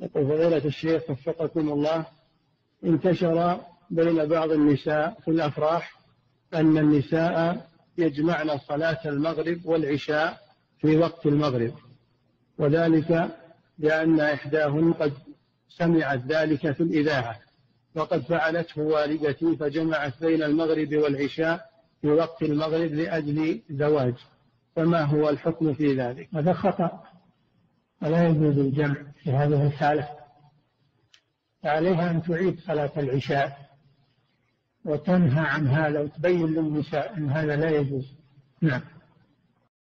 يقول فضيلة الشيخ وفقكم الله انتشر بين بعض النساء في الأفراح أن النساء يجمعن صلاة المغرب والعشاء في وقت المغرب وذلك لأن إحداهن قد سمعت ذلك في الإذاعة وقد فعلته والدتي فجمعت بين المغرب والعشاء في وقت المغرب لأجل زواج فما هو الحكم في ذلك؟ هذا خطأ ولا يجوز الجمع. في هذه الحالة عليها أن تعيد صلاة العشاء وتنهى عن هذا وتبين للنساء أن هذا لا يجوز. نعم.